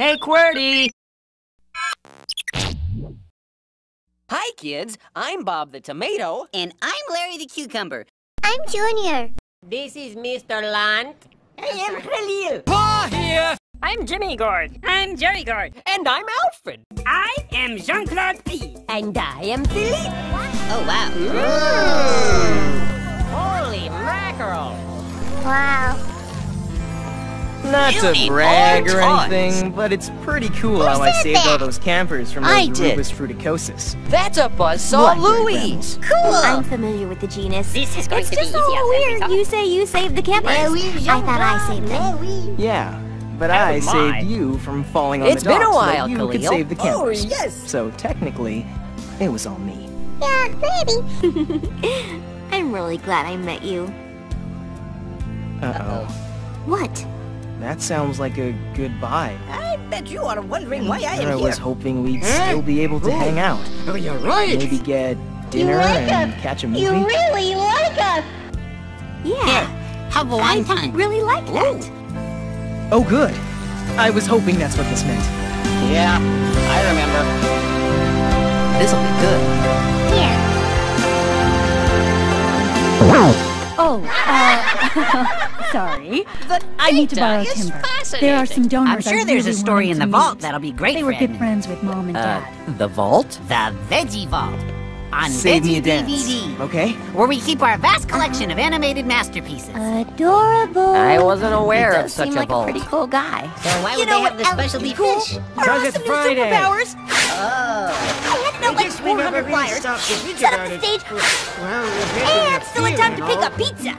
Hey, QWERTY! Hi, kids. I'm Bob the Tomato. And I'm Larry the Cucumber. I'm Junior. This is Mr. Lunt. I am Khalil. Pa here! I'm Jimmy Gourd. I'm Jerry Gourd. And I'm Alfred. I am Jean-Claude Pea And I am Philippe. Oh, wow. Holy mackerel. Wow. Not You to brag or anything, but it's pretty cool how I said saved all those campers from I those did. Rubus fruticosus. That's a buzzsaw Blackberry Louise. Cool. I'm familiar with the genus. This is going it's to be just easy a little as every weird. You say you saved the campers. I thought I saved them. Yeah, but I my. saved you from falling on It's the been a dock so while, that you could Khalil. save the Oh, campers. yes. So technically, it was all me. Yeah, maybe. I'm really glad I met you. Uh-oh. What? That sounds like a goodbye. I bet you are wondering why I am. I am was hoping we'd still be able to hang out. Oh, you're right! Maybe get dinner like and us. catch a movie. You really like us. Yeah. Have a wine time. Really like that. Oh, good. I was hoping that's what this meant. Yeah, I remember. This'll be good. Here. Oh, uh, sorry. But I need to borrow is timber. There are some donors. I'm sure there's really a story in the vault meet. that'll be great They for were good friends with mom and Uh, dad. the vault? The Veggie Vault. On Save me a Veggie dance, DVD, okay? where we keep our vast collection of animated masterpieces. Adorable. I wasn't He aware does of such seem a like a pretty cool guy. so why You would know they what have the else would specialty be cool? fish? Because it's Friday. Superpowers. Oh. I had to know like 400 flyers. Set up the stage. And still in time to pick up pizza.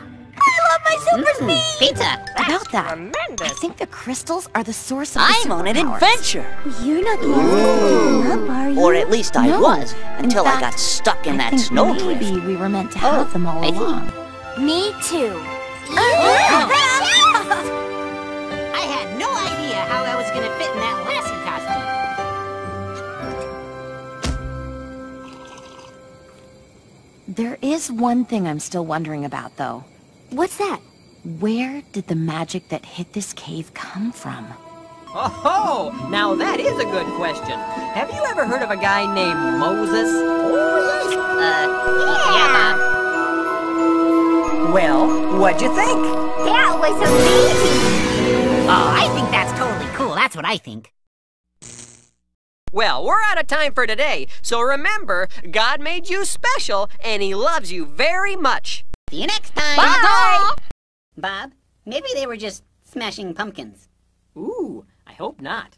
I my super mm-hmm. speed. Pizza. About that, I think the crystals are the source of the I'm on an adventure. You're not the only one to up, are you? Or at least I No. was, In until I got stuck in I that think snowdrift. maybe we were meant to Oh, have them all I see. along. Me too. I had no idea how I was going to fit in that lassie costume. There is one thing I'm still wondering about, though. What's that? Where did the magic that hit this cave come from? Oh, -ho! now that is a good question. Have you ever heard of a guy named Moses? Uh, yeah, Well, what'd you think? That was amazing. Oh, I think that's totally cool. That's what I think. Well, we're out of time for today, so remember, God made you special and He loves you very much. See you next time. Bye! Bob, maybe they were just smashing pumpkins. Ooh, I hope not.